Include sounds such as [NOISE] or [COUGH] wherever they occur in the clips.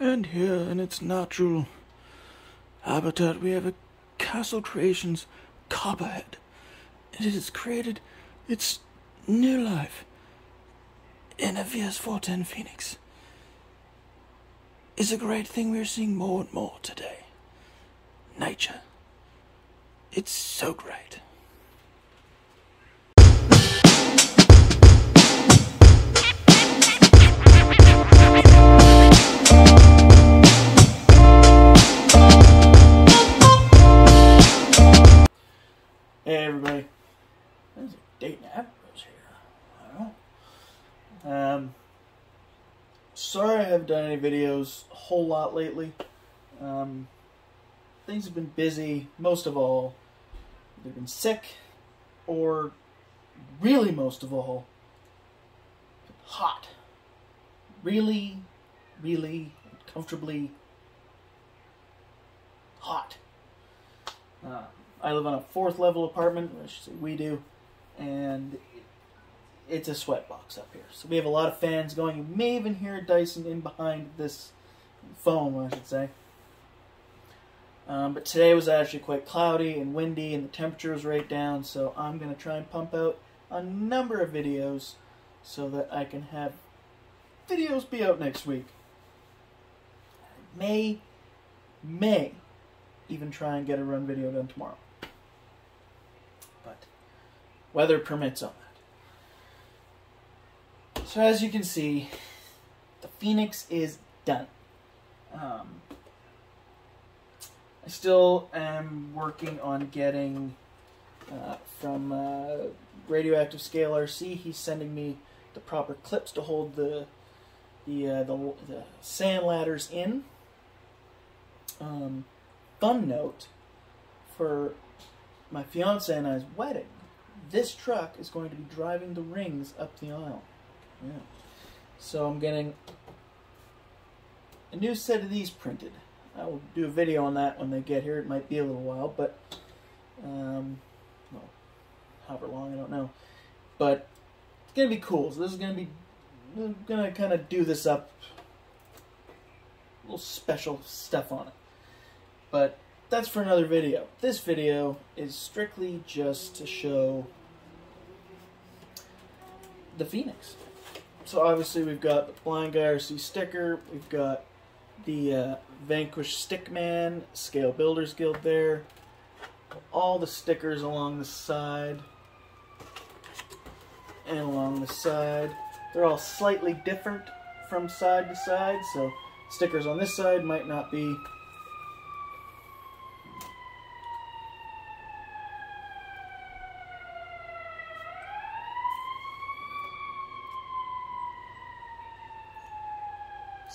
And here in its natural habitat, we have a Castle Creations Copperhead. It has created its new life in a VS4-10 Phoenix. It's a great thing we're seeing more and more today. Nature. It's so great. Sorry I haven't done any videos a whole lot lately. Um, things have been busy, most of all. They've been sick, or really most of all, hot. Really, really comfortably hot. Uh, I live on a fourth level apartment, I should say we do, and it's a sweat box up here. So we have a lot of fans going. You may even hear Dyson in behind this foam, I should say. Um, but today was actually quite cloudy and windy, and the temperature was right down. So I'm going to try and pump out a number of videos so that I can have videos be out next week. May, may even try and get a run video done tomorrow. But weather permits on that. So as you can see, the Phoenix is done. Um, I still am working on getting uh, from uh, Radioactive Scale RC. He's sending me the proper clips to hold the the uh, the, the sand ladders in. Um, fun note for my fiance and I's wedding. This truck is going to be driving the rings up the aisle. Yeah. So I'm getting a new set of these printed. I will do a video on that when they get here. It might be a little while, but um, well, however long I don't know. But it's gonna be cool. So this is gonna be I'm gonna kind of do this up, a little special stuff on it. But that's for another video. This video is strictly just to show the Phoenix. So obviously we've got the Blind Guy RC sticker, we've got the uh, Vanquish Stickman Scale Builders Guild there, all the stickers along the side and along the side. They're all slightly different from side to side, so stickers on this side might not be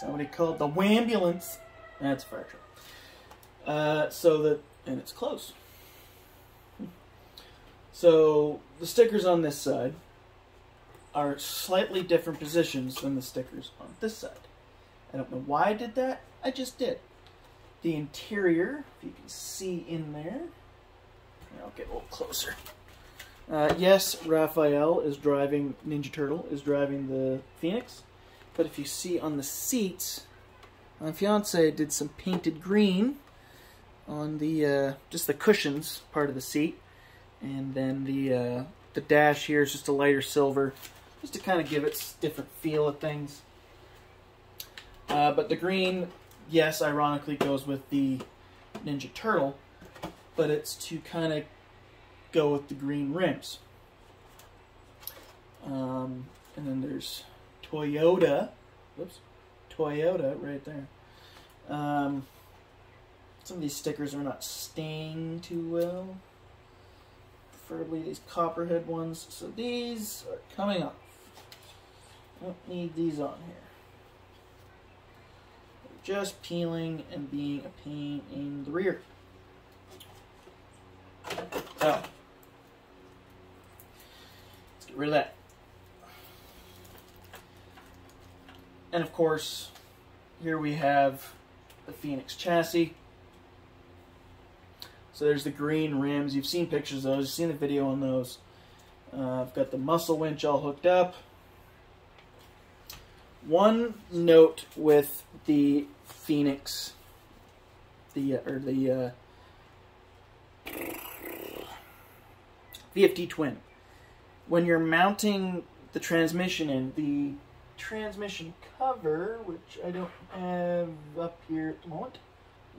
Somebody called the Wambulance. That's fire truck. Uh, so that, and it's close. So the stickers on this side are slightly different positions than the stickers on this side. I don't know why I did that. I just did. The interior, if you can see in there, I'll get a little closer. Uh, yes, Raphael is driving, Ninja Turtle is driving the Phoenix. But if you see on the seats, my fiance did some painted green on the uh, just the cushions part of the seat, and then the uh, the dash here is just a lighter silver, just to kind of give it different feel of things. Uh, but the green, yes, ironically goes with the Ninja Turtle, but it's to kind of go with the green rims. Um, and then there's Toyota. Whoops. Toyota right there. Um, some of these stickers are not staying too well. Preferably these copperhead ones. So these are coming off. Don't need these on here. They're just peeling and being a pain in the rear. So, let's get rid of that. And of course, here we have the Phoenix chassis. So there's the green rims. You've seen pictures of those. You've seen the video on those. Uh, I've got the muscle winch all hooked up. One note with the Phoenix, the uh, or the uh, VFD twin. When you're mounting the transmission in, the transmission cover, which I don't have up here at the moment,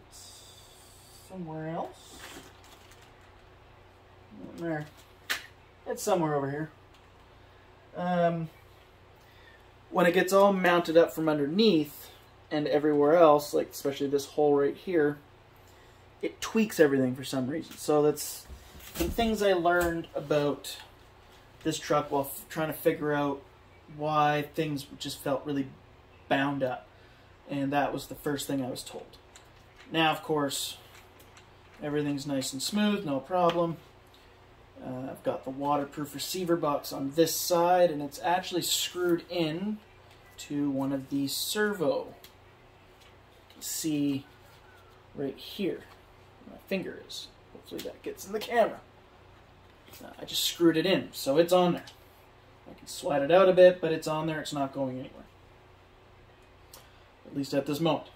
it's somewhere else. There. It's somewhere over here. Um, when it gets all mounted up from underneath and everywhere else, like especially this hole right here, it tweaks everything for some reason. So that's some things I learned about this truck while trying to figure out why things just felt really bound up. And that was the first thing I was told. Now, of course, everything's nice and smooth, no problem. Uh, I've got the waterproof receiver box on this side, and it's actually screwed in to one of the servo. see right here my finger is. Hopefully that gets in the camera. Uh, I just screwed it in, so it's on there. I can slide it out a bit, but it's on there. It's not going anywhere. At least at this moment.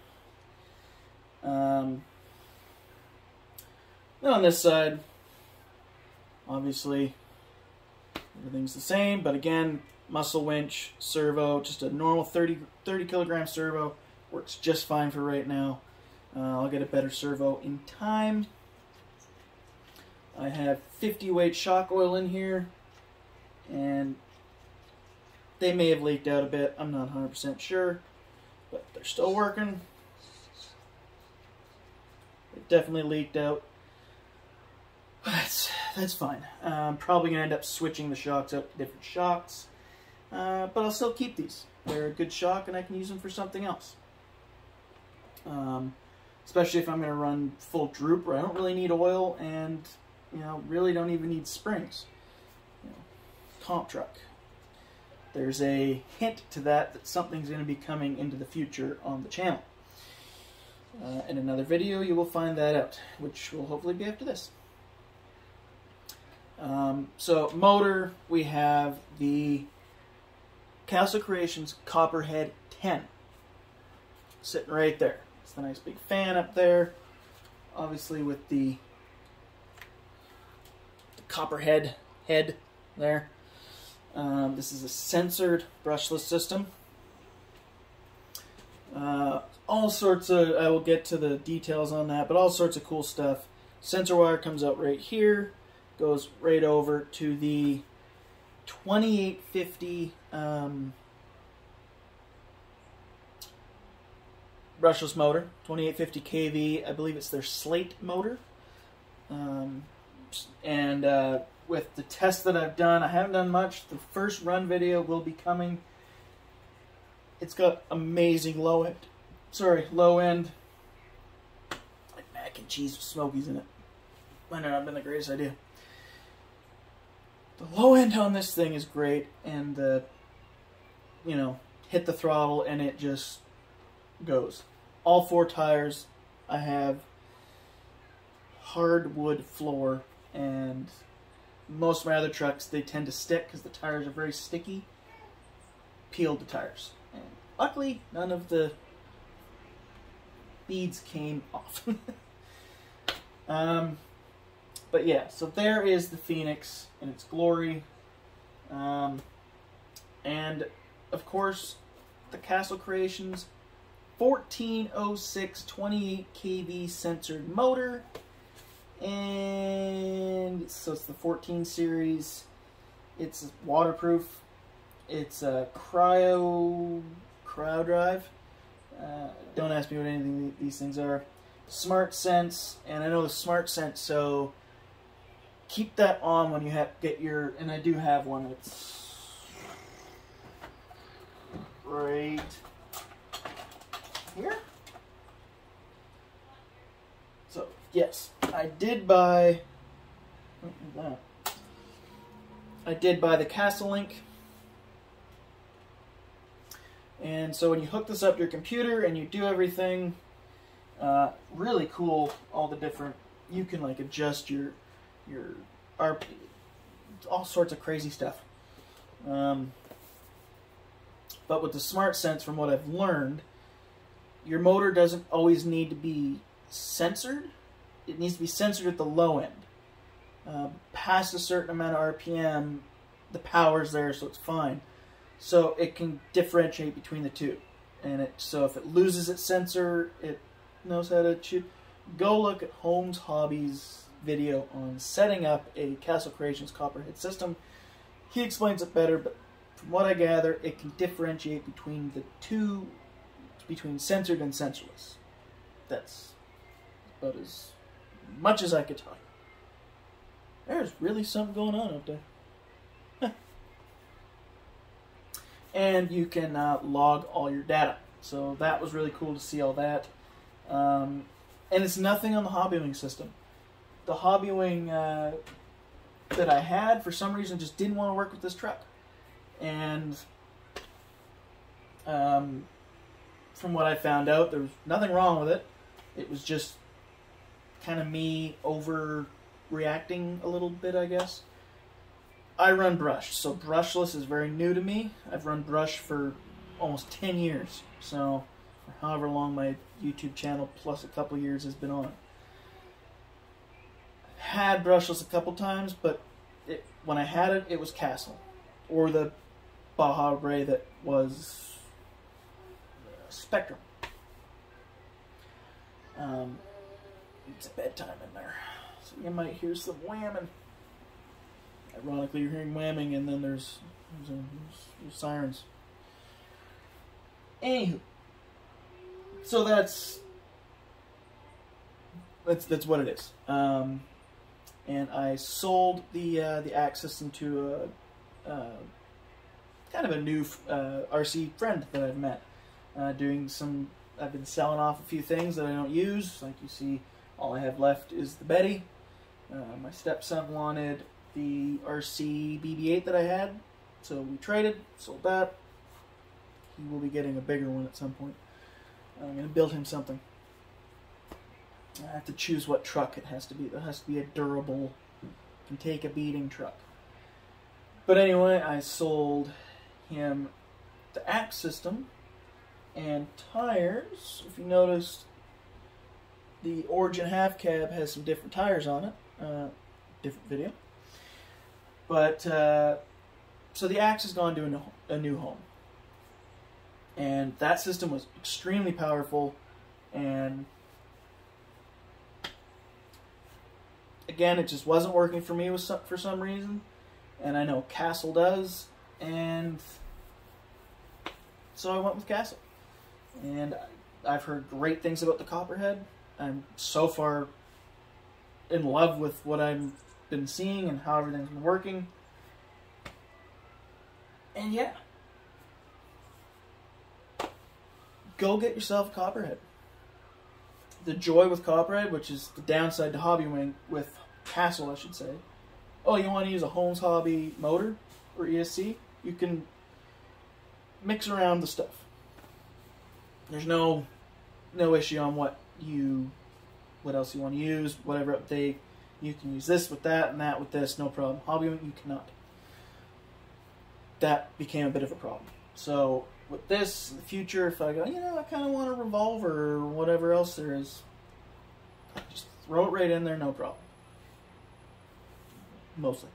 Um, then on this side, obviously, everything's the same. But again, muscle winch, servo, just a normal 30, 30 kilogram servo. Works just fine for right now. Uh, I'll get a better servo in time. I have 50 weight shock oil in here, and they may have leaked out a bit. I'm not 100% sure, but they're still working. It definitely leaked out. That's, that's fine. I'm probably going to end up switching the shocks out to different shocks, uh, but I'll still keep these. They're a good shock, and I can use them for something else. Um, especially if I'm going to run full droop where I don't really need oil and you know really don't even need springs. You know, comp truck. There's a hint to that that something's going to be coming into the future on the channel. Uh, in another video, you will find that out, which will hopefully be after this. Um, so motor, we have the Castle Creations Copperhead 10 sitting right there. It's the nice big fan up there. Obviously with the, the copperhead head there. Um, this is a sensored brushless system. Uh, all sorts of, I will get to the details on that, but all sorts of cool stuff. Sensor wire comes out right here, goes right over to the 2850 um, brushless motor, 2850 kV. I believe it's their slate motor. Um, and uh, with the test that I've done, I haven't done much. The first run video will be coming. It's got amazing low end, sorry, low end, like mac and cheese with smokies in it. Might not have been the greatest idea. The low end on this thing is great, and the, you know, hit the throttle and it just goes all four tires I have hardwood floor and most of my other trucks they tend to stick because the tires are very sticky. Peeled the tires. And luckily none of the beads came [LAUGHS] off. Um, but yeah so there is the phoenix in its glory. Um, and of course the castle creations 1406 28 kV sensored motor. And so it's the 14 series. It's waterproof. It's a cryo cryo drive. Uh, don't ask me what anything these things are. Smart Sense, and I know the Smart Sense, so keep that on when you have get your. And I do have one. It's right here. So, yes, I did buy. I did buy the Castlelink. And so when you hook this up to your computer and you do everything, uh, really cool, all the different, you can like adjust your, your RP, all sorts of crazy stuff. Um, but with the Smart Sense, from what I've learned, your motor doesn't always need to be sensored. It needs to be sensored at the low end. Uh, past a certain amount of RPM, the power's there, so it's fine. So it can differentiate between the two. And it so if it loses its sensor, it knows how to. Go look at Holmes Hobby's video on setting up a Castle Creations Copperhead system. He explains it better, but from what I gather, it can differentiate between the two, between sensored and sensorless. That's about as much as I could tell you. There's really something going on up there. [LAUGHS] and you can uh, log all your data. So that was really cool to see all that. Um, and it's nothing on the Hobbywing system. The Hobbywing uh, that I had, for some reason, just didn't want to work with this truck. And um, from what I found out, there was nothing wrong with it. It was just kind of me overreacting a little bit, I guess. I run brush, so brushless is very new to me. I've run brush for almost 10 years, so however long my YouTube channel plus a couple years has been on. Had brushless a couple times, but it, when I had it, it was Castle or the Baja Rey that was Spektrum. Um, it's bedtime in there, so you might hear some whamming. Ironically, you're hearing whamming, and then there's, there's, a, there's sirens. Anywho, so that's that's that's what it is. Um, and I sold the uh, the axe system to a, uh, kind of a new uh, RC friend that I've met. Uh, doing some, I've been selling off a few things that I don't use. Like you see, all I have left is the Betty. Uh, my stepson wanted the RC BB-8 that I had, so we traded, sold that. He will be getting a bigger one at some point. I'm going to build him something. I have to choose what truck it has to be. It has to be a durable, can take a beating truck. But anyway, I sold him the axe system and tires. If you notice, the Origin half cab has some different tires on it. Uh, different video. But, uh, so the axe has gone to a, a new home. And that system was extremely powerful and again, it just wasn't working for me some, for some reason, and I know Castle does, and so I went with Castle. And I've heard great things about the Copperhead. I'm so far in love with what I've been seeing and how everything's been working. And yeah. Go get yourself a Copperhead the joy with Copperhead, which is the downside to Hobbywing with Castle, I should say. Oh, you want to use a Holmes Hobby motor or ESC? You can mix around the stuff. There's no no issue on what you what else you want to use, whatever update. You can use this with that and that with this, no problem. Hobbywing, you cannot. That became a bit of a problem. So with this in the future, if I go, you know, I kind of want a revolver or whatever else there is, just throw it right in there, no problem. Mostly.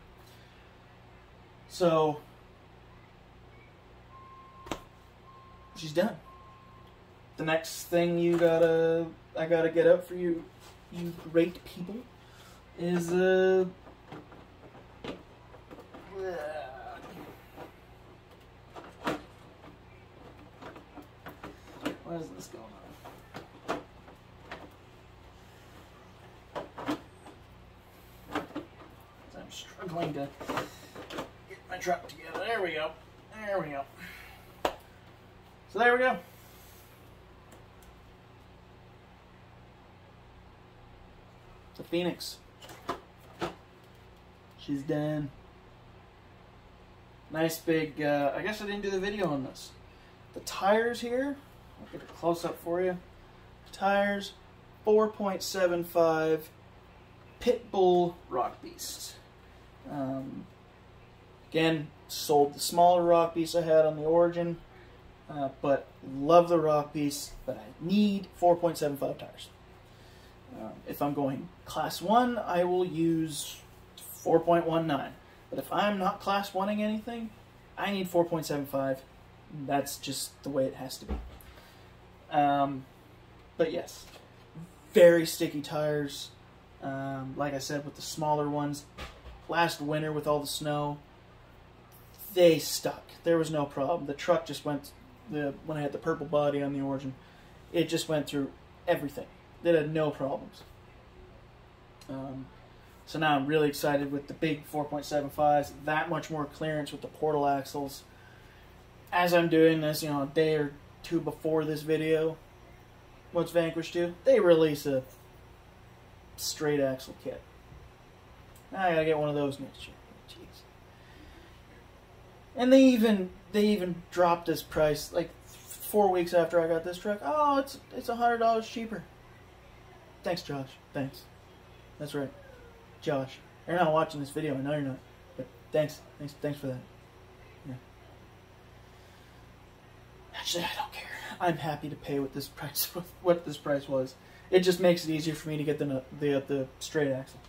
So, she's done. The next thing you gotta, I gotta get up for you, you great people, is uh. [SIGHS] What is this going on? I'm struggling to get my truck together. There we go. There we go. So there we go. Phoenix. She's done. Nice big, uh, I guess I didn't do the video on this. The tires here, I'll get a close up for you. Tires, 4.75 Pitbull Rock Beast. Um, again, sold the smaller Rock Beast I had on the Origin. uh, but love the Rock Beast. But I need 4.75 tires. If I'm going class one, I will use 4.19. But if I'm not class oneing anything, I need 4.75. That's just the way it has to be. Um, but yes, very sticky tires. Um, like I said, with the smaller ones, last winter with all the snow, they stuck. There was no problem. The truck just went. The when I had the purple body on the origin, it just went through everything. It had no problems. Um, so now I'm really excited with the big 4.75s. That much more clearance with the portal axles. As I'm doing this, you know, a day or two before this video, what's Vanquish do? They release a straight axle kit. I gotta get one of those next year. Jeez. And they even they even dropped this price like four weeks after I got this truck. Oh, it's it's a hundred dollars cheaper. Thanks, Josh. Thanks. That's right, Josh. You're not watching this video. I know you're not, but thanks, thanks, thanks for that. Yeah. Actually, I don't care. I'm happy to pay what this price [LAUGHS] what this price was. It just makes it easier for me to get the the the straight axle.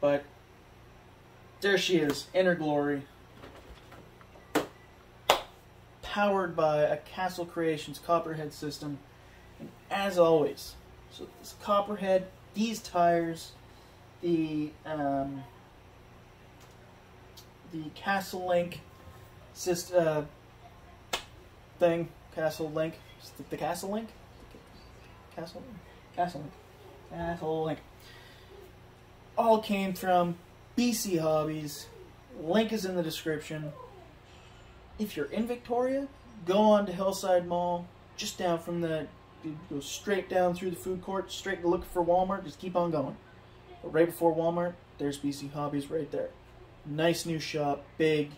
But there she is, Inner Glory, powered by a Castle Creations Copperhead system, and as always, so this Copperhead, these tires, the um, the Castle Link system uh, thing Castle Link. The, the Castle Link? Castle Castle Link. Castle Link. All came from BC Hobbies. Link is in the description. If you're in Victoria, go on to Hillside Mall, just down from the, go straight down through the food court, straight to look for Walmart, just keep on going. But right before Walmart, there's BC Hobbies right there. Nice new shop, big,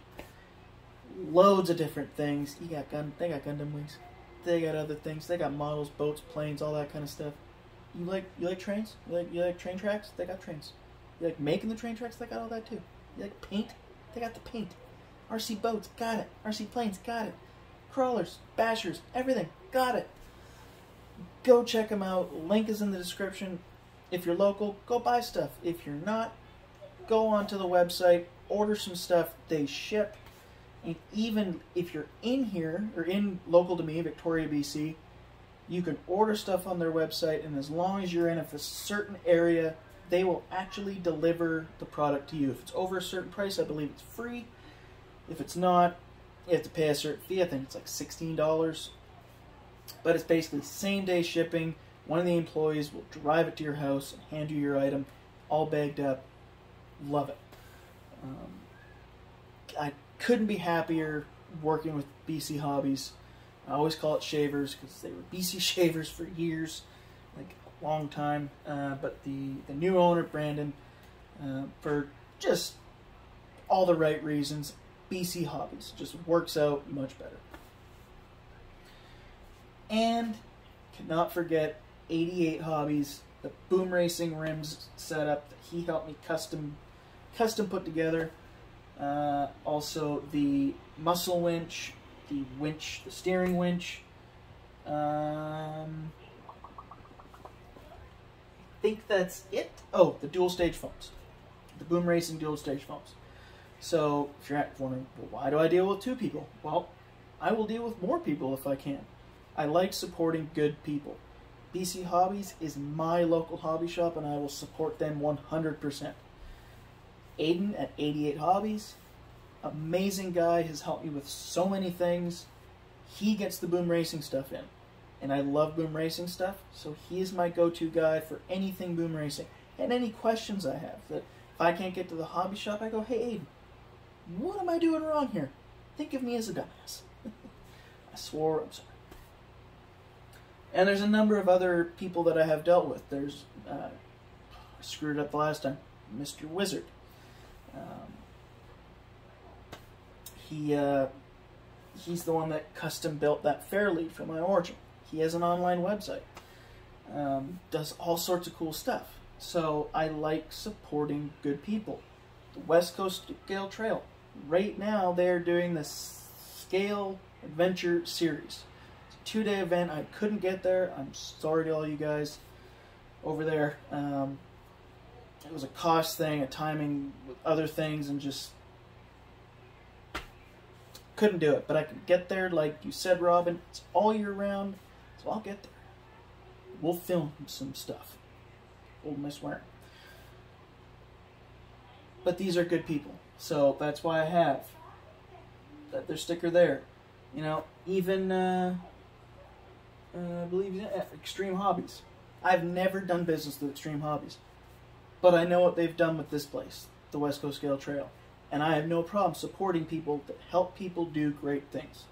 loads of different things. You got gun, they got Gundam wings. They got other things. They got models, boats, planes, all that kind of stuff. You like you like trains? You like you like train tracks? They got trains. You like making the train tracks? They got all that too. You like paint? They got the paint. RC boats, got it. RC planes, got it. Crawlers, bashers, everything, got it. Go check them out. Link is in the description. If you're local, go buy stuff. If you're not, go onto the website, order some stuff. They ship and even if you're in here or in local to me, Victoria, BC, you can order stuff on their website, and as long as you're in a certain area, they will actually deliver the product to you. If it's over a certain price, I believe it's free. If it's not, you have to pay a certain fee. I think it's like $16. But it's basically same day shipping. One of the employees will drive it to your house and hand you your item, all bagged up. Love it. Um, I couldn't be happier working with BC Hobbies. I always call it Shavers because they were [LAUGHS] BC Shavers for years, like a long time. Uh, but the, the new owner, Brandon, uh, for just all the right reasons, BC Hobbies just works out much better. And cannot forget 88 Hobbies, the boom racing rims setup that he helped me custom custom put together. Uh, also, the muscle winch, the winch, the steering winch. Um, I think that's it. Oh, the dual stage foams, the Boom Racing dual stage foams. So, if you're wondering, well, why do I deal with two people? Well, I will deal with more people if I can. I like supporting good people. BC Hobbies is my local hobby shop, and I will support them 100%. Aiden at 88 Hobbies. Amazing guy, has helped me with so many things. He gets the boom racing stuff in. And I love boom racing stuff, so he is my go to guy for anything boom racing. And any questions I have. That if I can't get to the hobby shop, I go, hey Aiden, what am I doing wrong here? Think of me as a dumbass. [LAUGHS] I swore, I'm sorry. And there's a number of other people that I have dealt with. There's, uh, screwed up the last time, Mr. Wizard. Um, he uh, he's the one that custom built that Fairlead for my Origin. He has an online website. Um, does all sorts of cool stuff. So I like supporting good people. The West Coast Scale Trail. Right now they're doing the scale Adventure Series. It's a two day event. I couldn't get there. I'm sorry to all you guys over there. Um, it was a cost thing, a timing with other things, and just couldn't do it. But I can get there, like you said, Robin. It's all year round, so I'll get there. We'll film some stuff. Old Miss swearing. But these are good people, so that's why I have that their sticker there. You know, even uh, uh, I believe yeah, Extreme Hobbies. I've never done business with Extreme Hobbies, but I know what they've done with this place, the West Coast Scale Trail, and I have no problem supporting people that help people do great things.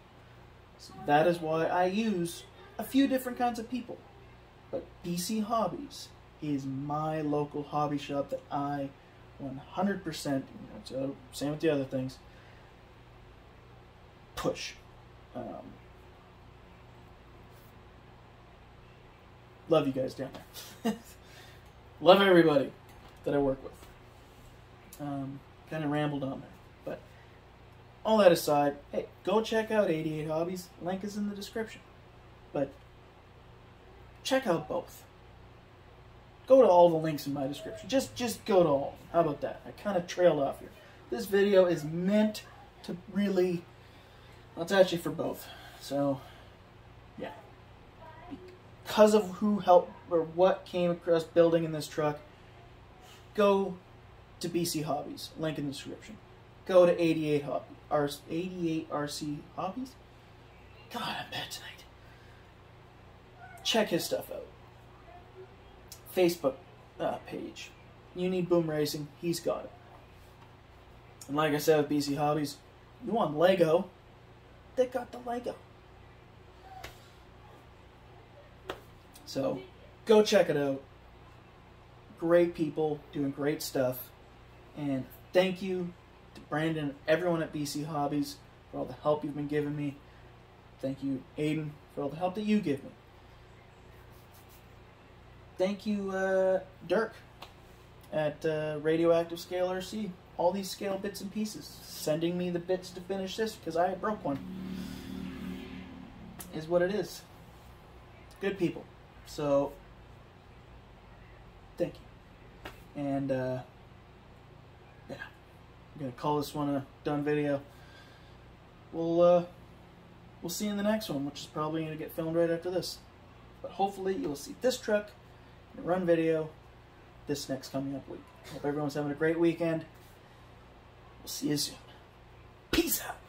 So that is why I use a few different kinds of people, but BC Hobbies is my local hobby shop that I 100%, you know, so same with the other things, push. Um, love you guys down there. [LAUGHS] love everybody that I work with. Um, kind of rambled on there. But all that aside, hey, go check out 88 Hobbies. Link is in the description. But check out both. Go to all the links in my description. Just just go to all. How about that? I kind of trailed off here. This video is meant to really well, it's actually for both. So. Because of who helped or what came across building in this truck, go to BC Hobbies. Link in the description. Go to 88 Hobby, R, 88 RC Hobbies. God, I'm bad tonight. Check his stuff out. Facebook uh, page. You need boom racing. He's got it. And like I said with BC Hobbies, you want Lego, they got the Lego. So go check it out. Great people doing great stuff. And thank you to Brandon and everyone at BC Hobbies for all the help you've been giving me. Thank you, Aiden, for all the help that you give me. Thank you, uh, Dirk, at uh, Radioactive Scale RC. All these scale bits and pieces, sending me the bits to finish this because I broke one. Is what it is. Good people. So, thank you. And, uh, yeah, I'm gonna call this one a done video. We'll, uh, we'll see you in the next one, which is probably gonna get filmed right after this. But hopefully you'll see this truck run video this next coming up week. Hope everyone's having a great weekend. We'll see you soon. Peace out.